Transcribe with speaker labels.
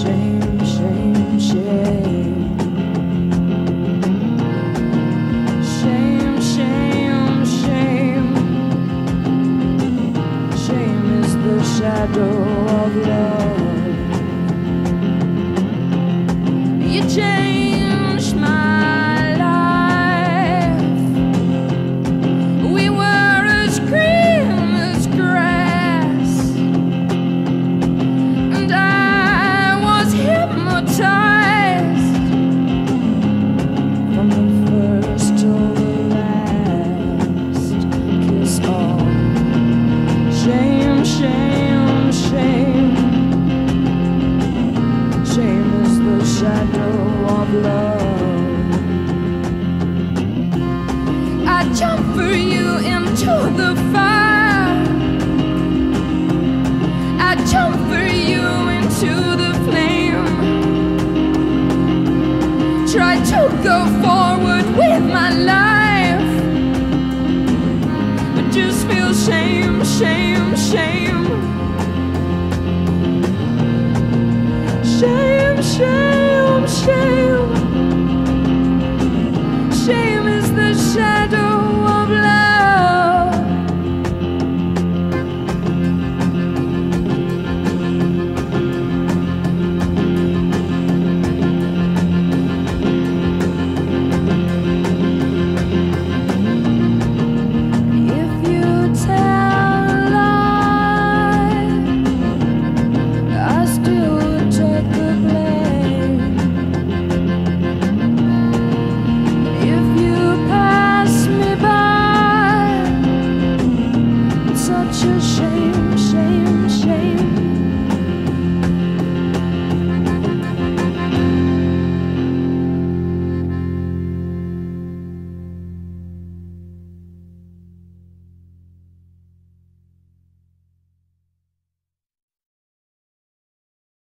Speaker 1: shame, shame, shame. Shame, shame, shame. Shame is the shadow of love. You change. For you into the fire. I jump for you into the flame. Try to go forward with my life, but just feel shame, shame, shame.